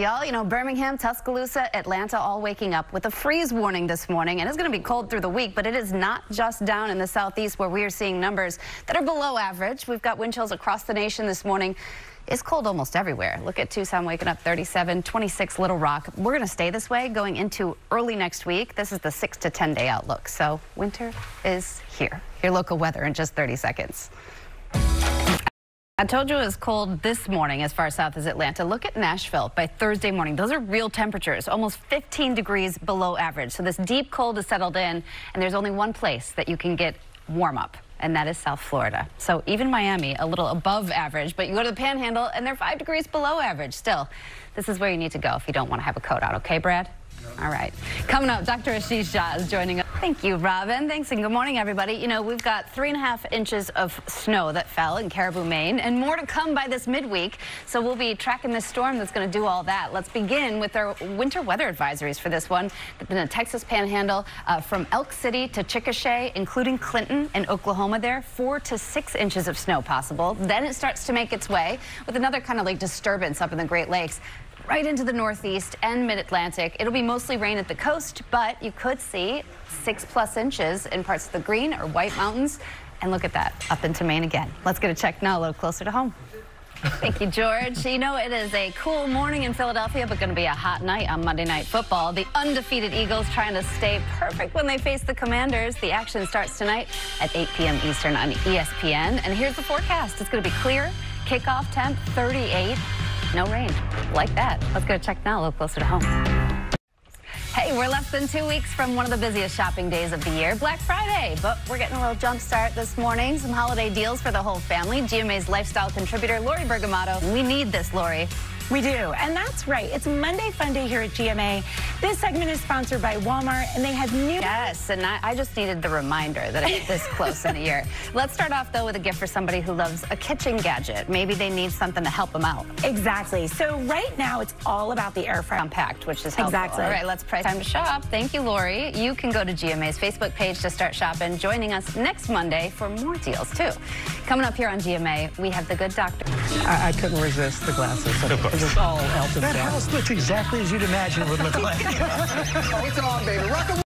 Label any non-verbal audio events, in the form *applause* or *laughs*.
y'all. You know, Birmingham, Tuscaloosa, Atlanta all waking up with a freeze warning this morning. And it's going to be cold through the week, but it is not just down in the southeast where we are seeing numbers that are below average. We've got wind chills across the nation this morning. It's cold almost everywhere. Look at Tucson waking up 37, 26 Little Rock. We're going to stay this way going into early next week. This is the 6 to 10 day outlook. So winter is here. Your local weather in just 30 seconds. I told you it was cold this morning as far south as Atlanta. Look at Nashville by Thursday morning. Those are real temperatures, almost 15 degrees below average. So this deep cold has settled in, and there's only one place that you can get warm up, and that is South Florida. So even Miami, a little above average, but you go to the panhandle, and they're five degrees below average still. This is where you need to go if you don't want to have a coat out, okay, Brad? All right. Coming up, Dr. Ashish Jha is joining us. Thank you, Robin. Thanks, and good morning, everybody. You know, we've got three and a half inches of snow that fell in Caribou, Maine, and more to come by this midweek. So we'll be tracking this storm that's going to do all that. Let's begin with our winter weather advisories for this one. In the Texas Panhandle, uh, from Elk City to Chickasha, including Clinton and Oklahoma there, four to six inches of snow possible. Then it starts to make its way with another kind of like disturbance up in the Great Lakes right into the northeast and mid-Atlantic. It'll be mostly rain at the coast, but you could see six plus inches in parts of the Green or White Mountains. And look at that, up into Maine again. Let's get a check now a little closer to home. Thank you, George. You know, it is a cool morning in Philadelphia, but going to be a hot night on Monday Night Football. The undefeated Eagles trying to stay perfect when they face the Commanders. The action starts tonight at 8 p.m. Eastern on ESPN. And here's the forecast. It's going to be clear. Kickoff temp 38. No rain. Like that. Let's go check now a little closer to home. Hey, we're less than two weeks from one of the busiest shopping days of the year, Black Friday. But we're getting a little jump start this morning. Some holiday deals for the whole family. GMA's lifestyle contributor, Lori Bergamotto. We need this, Lori. We do, and that's right. It's Monday Fun Day here at GMA. This segment is sponsored by Walmart, and they have new... Yes, and I, I just needed the reminder that it's this close in the year. Let's start off, though, with a gift for somebody who loves a kitchen gadget. Maybe they need something to help them out. Exactly. So right now, it's all about the air fryer. Compact, which is helpful. Exactly. All right, let's price time to shop. Thank you, Lori. You can go to GMA's Facebook page to start shopping. Joining us next Monday for more deals, too. Coming up here on GMA, we have the good doctor. I, I couldn't resist the glasses. Of course. It was all Elton That house looks exactly as you'd imagine it would look *laughs* like. It's on, baby. Rock